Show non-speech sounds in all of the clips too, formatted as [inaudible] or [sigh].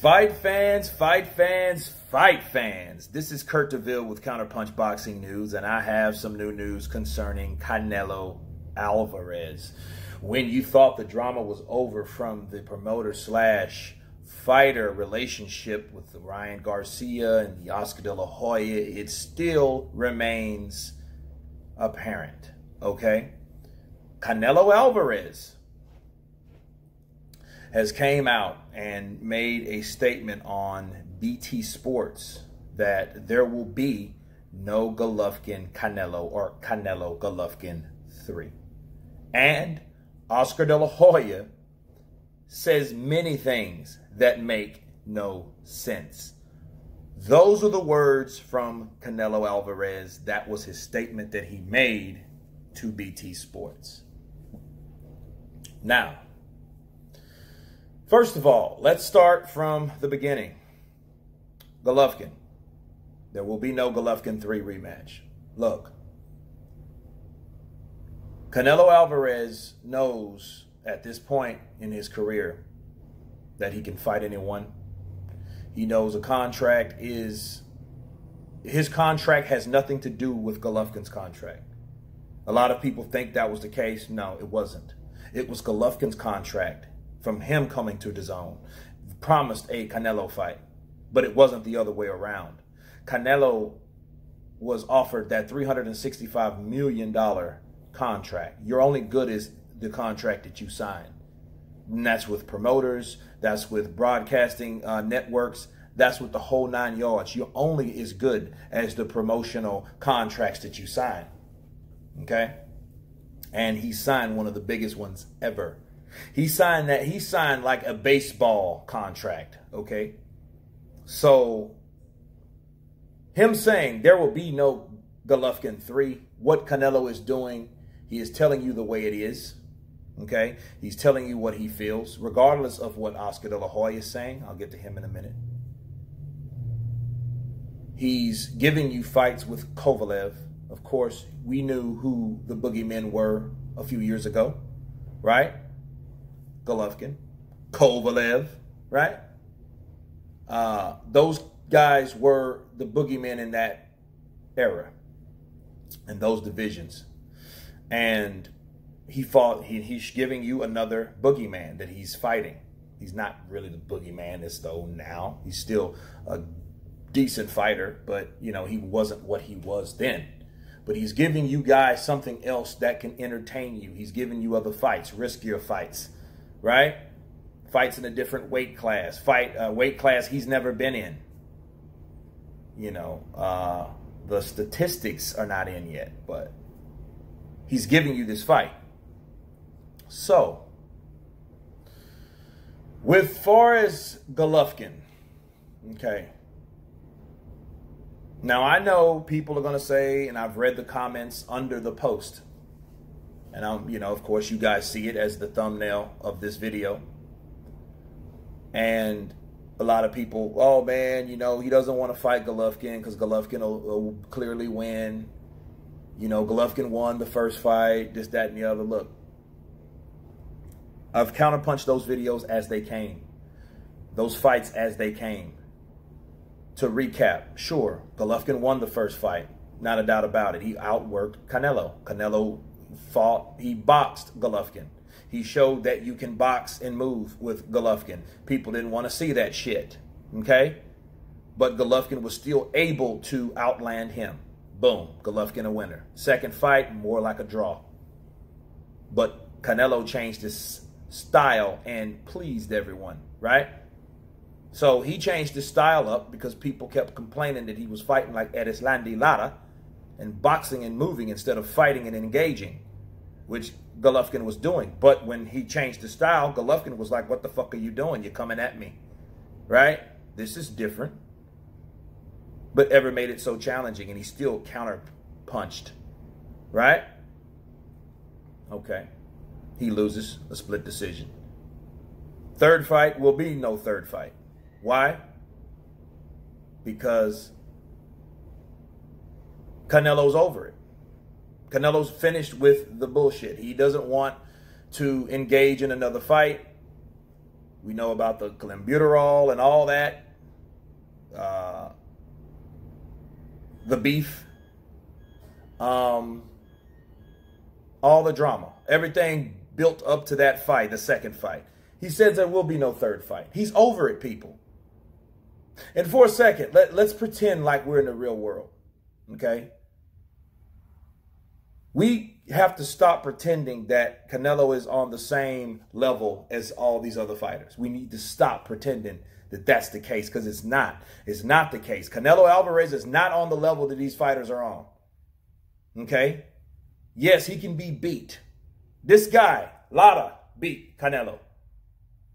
Fight fans, fight fans, fight fans. This is Kurt DeVille with Counterpunch Boxing News, and I have some new news concerning Canelo Alvarez. When you thought the drama was over from the promoter slash fighter relationship with Ryan Garcia and the Oscar De La Hoya, it still remains apparent. Okay? Canelo Alvarez has came out and made a statement on BT Sports that there will be no Golovkin Canelo or Canelo Golovkin 3. And Oscar De La Hoya says many things that make no sense. Those are the words from Canelo Alvarez. That was his statement that he made to BT Sports. Now, First of all, let's start from the beginning. Golovkin. There will be no Golovkin 3 rematch. Look, Canelo Alvarez knows at this point in his career that he can fight anyone. He knows a contract is his contract has nothing to do with Golovkin's contract. A lot of people think that was the case. No, it wasn't. It was Golovkin's contract from him coming to DAZN promised a Canelo fight, but it wasn't the other way around. Canelo was offered that $365 million contract. You're only good as the contract that you sign. And that's with promoters, that's with broadcasting uh, networks, that's with the whole nine yards. You're only as good as the promotional contracts that you sign. Okay? And he signed one of the biggest ones ever he signed that he signed like a baseball contract, okay? So him saying there will be no Golovkin 3, what Canelo is doing, he is telling you the way it is. Okay? He's telling you what he feels, regardless of what Oscar De La Hoya is saying. I'll get to him in a minute. He's giving you fights with Kovalev. Of course, we knew who the boogeymen were a few years ago, right? Golovkin, Kovalev, right? Uh, those guys were the boogeymen in that era and those divisions. And he fought, he, he's giving you another boogeyman that he's fighting. He's not really the boogeyman as though now. He's still a decent fighter, but you know, he wasn't what he was then. But he's giving you guys something else that can entertain you. He's giving you other fights, riskier fights right? Fights in a different weight class, fight uh, weight class he's never been in. You know, uh, the statistics are not in yet, but he's giving you this fight. So, with as Golovkin, okay. Now I know people are going to say, and I've read the comments under the post and I'm, you know, of course, you guys see it as the thumbnail of this video. And a lot of people, oh man, you know, he doesn't want to fight Golovkin because Golovkin will, will, clearly win. You know, Golovkin won the first fight, this, that, and the other. Look, I've counterpunched those videos as they came, those fights as they came. To recap, sure, Golovkin won the first fight, not a doubt about it. He outworked Canelo. Canelo fought, he boxed Golovkin. He showed that you can box and move with Golovkin. People didn't want to see that shit. Okay? But Golovkin was still able to outland him. Boom. Golovkin a winner. Second fight, more like a draw. But Canelo changed his style and pleased everyone, right? So he changed his style up because people kept complaining that he was fighting like Erislandy Lara and boxing and moving instead of fighting and engaging, which Golovkin was doing. But when he changed the style, Golovkin was like, what the fuck are you doing? You're coming at me, right? This is different. But ever made it so challenging and he still counter punched, right? Okay. He loses a split decision. Third fight will be no third fight. Why? Because Canelo's over it. Canelo's finished with the bullshit. He doesn't want to engage in another fight. We know about the clenbuterol and all that. Uh, the beef. Um, all the drama. Everything built up to that fight, the second fight. He says there will be no third fight. He's over it, people. And for a second, let, let's pretend like we're in the real world. Okay? We have to stop pretending that Canelo is on the same level as all these other fighters. We need to stop pretending that that's the case because it's not. It's not the case. Canelo Alvarez is not on the level that these fighters are on. Okay? Yes, he can be beat. This guy, Lara, beat Canelo.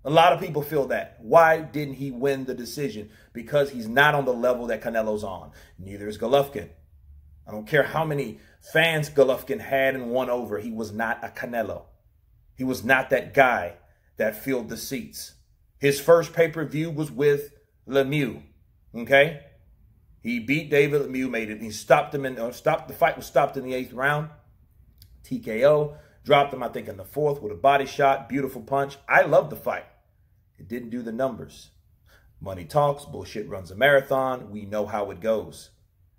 A lot of people feel that. Why didn't he win the decision? Because he's not on the level that Canelo's on. Neither is Golovkin. I don't care how many fans Golovkin had and won over. He was not a Canelo. He was not that guy that filled the seats. His first pay-per-view was with Lemieux. Okay? He beat David Lemieux, made it. He stopped him in, uh, stopped, the fight was stopped in the eighth round. TKO. Dropped him, I think, in the fourth with a body shot. Beautiful punch. I love the fight. It didn't do the numbers. Money talks, bullshit runs a marathon. We know how it goes.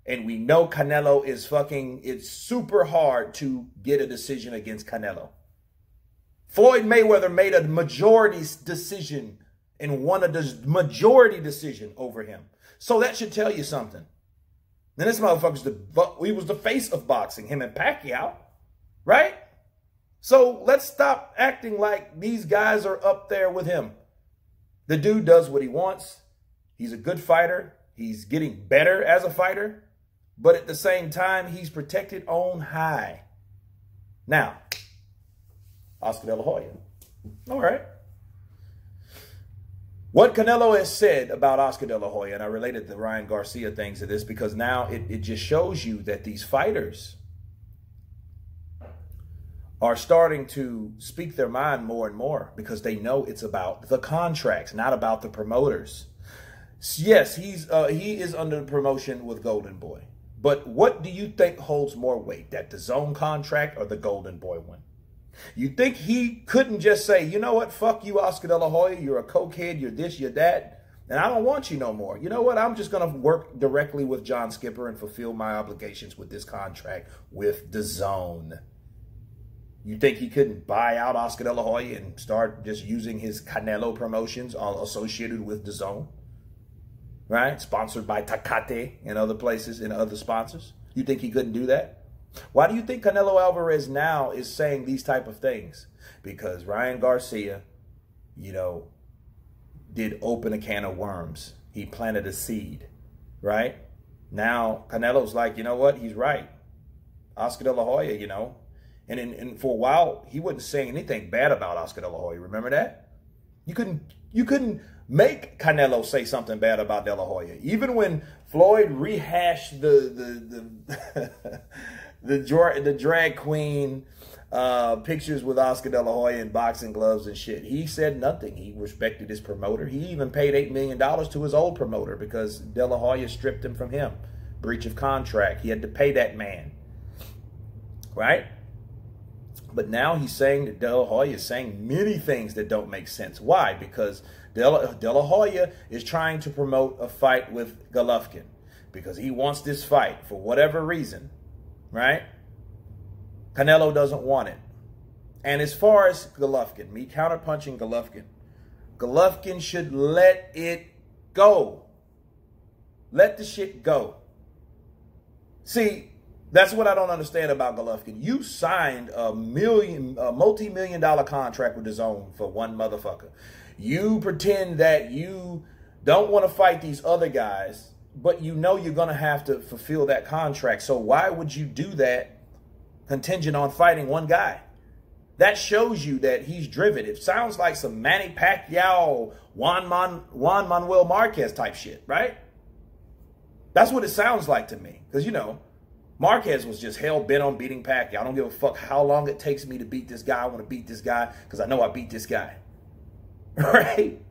And we know Canelo is fucking, it's super hard to get a decision against Canelo. Floyd Mayweather made a majority decision and won a majority decision over him. So that should tell you something. Then this motherfucker's the, he was the face of boxing, him and Pacquiao, right? So let's stop acting like these guys are up there with him. The dude does what he wants. He's a good fighter. He's getting better as a fighter. But at the same time, he's protected on high. Now, Oscar De La Hoya. All right. What Canelo has said about Oscar De La Hoya, and I related the Ryan Garcia things to this because now it, it just shows you that these fighters are starting to speak their mind more and more because they know it's about the contracts, not about the promoters. Yes, he's uh, he is under promotion with Golden Boy. But what do you think holds more weight, that DAZN contract or the Golden Boy one? You think he couldn't just say, you know what, fuck you, Oscar De La Hoya, you're a cokehead, you're this, you're that, and I don't want you no more. You know what, I'm just going to work directly with John Skipper and fulfill my obligations with this contract with DAZN. You think he couldn't buy out Oscar De La Hoya and start just using his Canelo promotions all associated with DAZN? Right? Sponsored by Tecate and other places and other sponsors. You think he couldn't do that? Why do you think Canelo Alvarez now is saying these type of things? Because Ryan Garcia, you know, did open a can of worms. He planted a seed, right? Now Canelo's like, you know what? He's right. Oscar De La Hoya, you know, and, in, and for a while, he wasn't saying anything bad about Oscar De La Hoya. Remember that? You couldn't you couldn't make Canelo say something bad about De La Hoya. Even when Floyd rehashed the the the [laughs] the, the drag queen uh, pictures with Oscar De La Hoya in boxing gloves and shit. He said nothing. He respected his promoter. He even paid $8 million to his old promoter because De La Hoya stripped him from him. Breach of contract. He had to pay that man. Right? But now he's saying that De La Hoya is saying many things that don't make sense. Why? Because De La, De Hoya is trying to promote a fight with Golovkin because he wants this fight for whatever reason, right? Canelo doesn't want it. And as far as Golovkin, me counterpunching Golovkin, Golovkin should let it go. Let the shit go. See, that's what I don't understand about Golovkin. You signed a million, a multi-million dollar contract with DAZN for one motherfucker. You pretend that you don't want to fight these other guys, but you know you're going to have to fulfill that contract. So why would you do that contingent on fighting one guy? That shows you that he's driven. It sounds like some Manny Pacquiao, Juan, Mon, Juan Manuel Marquez type shit, right? That's what it sounds like to me. Because, you know, Marquez was just hell bent on beating Pacquiao. I don't give a fuck how long it takes me to beat this guy. I want to beat this guy because I know I beat this guy. [laughs] Right?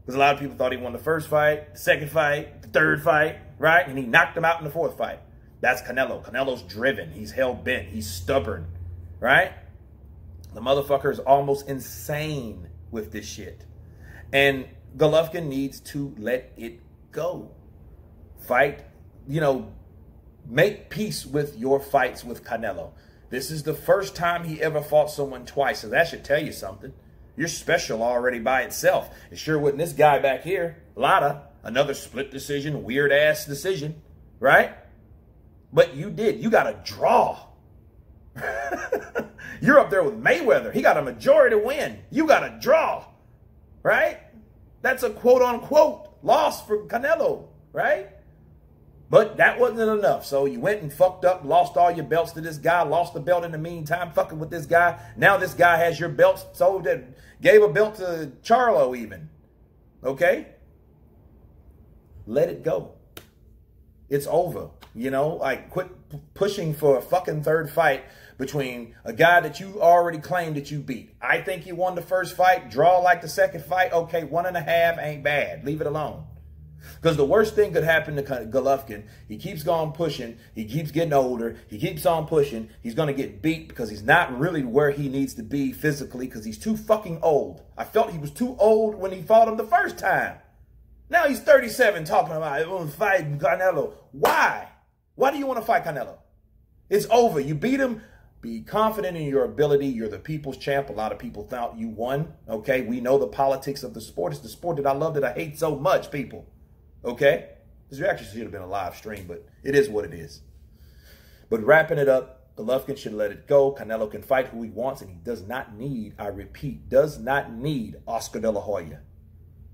Because a lot of people thought he won the first fight, the second fight, the third fight, right? And he knocked him out in the fourth fight. That's Canelo. Canelo's driven. He's hell bent. He's stubborn, right? The motherfucker is almost insane with this shit. And Golovkin needs to let it go. Fight, you know, make peace with your fights with Canelo. This is the first time he ever fought someone twice, so that should tell you something. You're special already by itself. It sure wasn't this guy back here, Lara, another split decision, weird ass decision, right? But you did. You got a draw. [laughs] You're up there with Mayweather. He got a majority win. You got a draw, right? That's a quote unquote loss for Canelo, right? But that wasn't enough. So you went and fucked up, lost all your belts to this guy, lost the belt in the meantime, fucking with this guy. Now this guy has your belts, so that gave a belt to Charlo even. Okay? Let it go. It's over. You know, like quit pushing for a fucking third fight between a guy that you already claimed that you beat. I think you won the first fight, draw like the second fight. Okay, one and a half ain't bad. Leave it alone. Because the worst thing could happen to Golovkin, he keeps going pushing, he keeps getting older, he keeps on pushing, he's going to get beat because he's not really where he needs to be physically because he's too fucking old. I felt he was too old when he fought him the first time. Now he's 37 talking about, to fight Canelo. Why? Why do you want to fight Canelo? It's over. You beat him. Be confident in your ability. You're the people's champ. A lot of people thought you won. Okay. We know the politics of the sport. It's the sport that I love that I hate so much, people. Okay. This actually should have been a live stream, but it is what it is. But wrapping it up, Golovkin should let it go. Canelo can fight who he wants, and he does not need, I repeat, does not need Oscar De La Hoya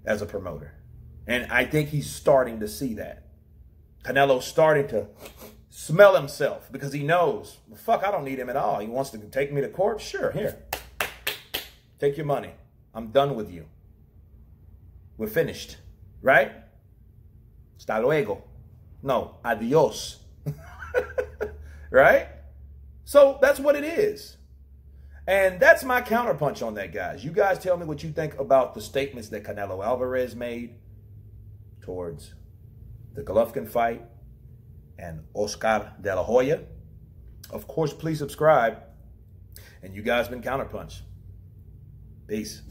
as a promoter. And I think he's starting to see that. Canelo's starting to smell himself because he knows, well, fuck, I don't need him at all. He wants to take me to court? Sure, here. Take your money. I'm done with you. We're finished, right? Hasta luego. No, adios. [laughs] right? So that's what it is. And that's my counterpunch on that, guys. You guys tell me what you think about the statements that Canelo Alvarez made towards the Golovkin fight and Oscar De La Hoya. Of course, please subscribe. And you guys been Counterpunch. Peace.